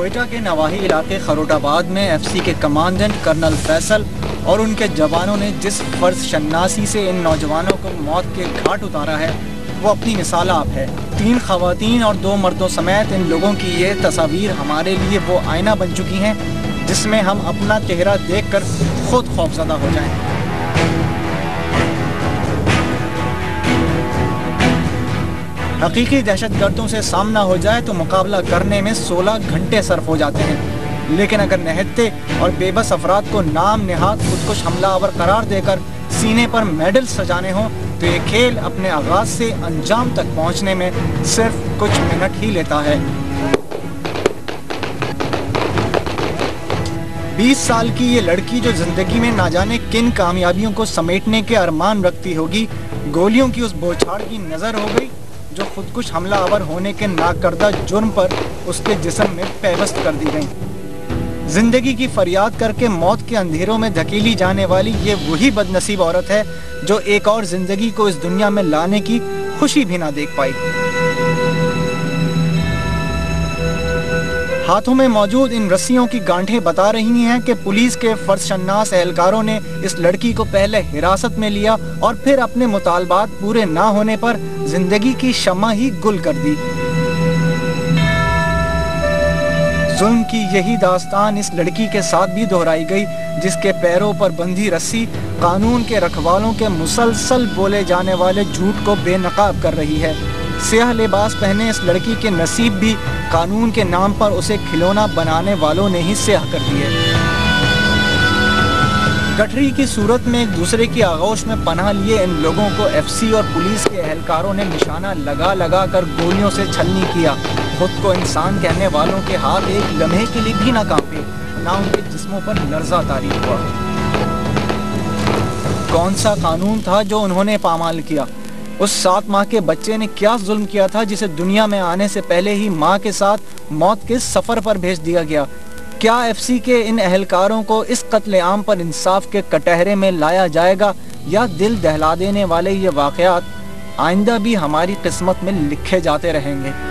क्वेटा के नवाही इलाके खरोटाबाद में एफसी के कमांडेंट कर्नल फैसल और उनके जवानों ने जिस फ़र्ज़ शन्नासी से इन नौजवानों को मौत के घाट उतारा है, वो अपनी मिसाल आप है तीन खातन और दो मर्दों समेत इन लोगों की ये तस्वीर हमारे लिए वो आईना बन चुकी हैं, जिसमें हम अपना चेहरा देखकर खुद खौफजदा हो जाएँ। हकीकी दहशत गर्दों से सामना हो जाए तो मुकाबला करने में 16 घंटे सर्फ हो जाते हैं। लेकिन अगर नहत्ते और बेबस अफराद को नाम नेहाद खुदकुश हमलावर करार देकर सीने पर मेडल सजाने हों तो ये खेल अपने आगाज़ से अंजाम तक पहुँचने में सिर्फ़ कुछ मिनट ही लेता है। 20 साल की ये लड़की जो ज़िंदगी में ना जाने किन कामयाबियों को समेटने के अरमान रखती होगी, गोलियों की उस बौछार की नज़र हो गई जो खुदकुश हमला आवर होने के नाकर्दा जुर्म पर उसके जिसम में पेवस्त कर दी गई। ज़िंदगी की फरियाद करके मौत के अंधेरों में धकेली जाने वाली ये वही बदनसीब औरत है जो एक और ज़िंदगी को इस दुनिया में लाने की खुशी भी ना देख पाई। हाथों में मौजूद इन रस्सियों की गांठें बता रही हैं कि पुलिस के फर्शन्नास एहलकारों ने इस लड़की को पहले हिरासत में लिया और फिर अपने मुतालबात पूरे ना होने पर ज़िंदगी की शमा ही गुल कर दी। जुल्म की यही दास्तान इस लड़की के साथ भी दोहराई गई, जिसके पैरों पर बंधी रस्सी कानून के रखवालों के मुसलसल बोले जाने वाले झूठ को बेनकाब कर रही है। सियाह लिबास पहने इस लड़की के नसीब भी कानून के नाम पर उसे खिलौना बनाने वालों ने ही स्याह कर दिए। गठरी की सूरत में एक दूसरे की आगोश में पनाह लिए इन लोगों को एफसी और पुलिस के एहलकारों ने निशाना लगा लगा कर गोलियों से छलनी किया। खुद को इंसान कहने वालों के हाथ एक लम्हे के लिए भी ना कांपे ना उनके जिस्मों पर लर्जा तारीफ़ हुआ। कौन सा कानून था जो उन्होंने पामाल किया? उस सात माह के बच्चे ने क्या जुल्म किया था जिसे दुनिया में आने से पहले ही माँ के साथ मौत के सफ़र पर भेज दिया गया? क्या एफसी के इन अहलकारों को इस कत्लेआम पर इंसाफ के कटहरे में लाया जाएगा या दिल दहला देने वाले ये वाकयात आइंदा भी हमारी किस्मत में लिखे जाते रहेंगे?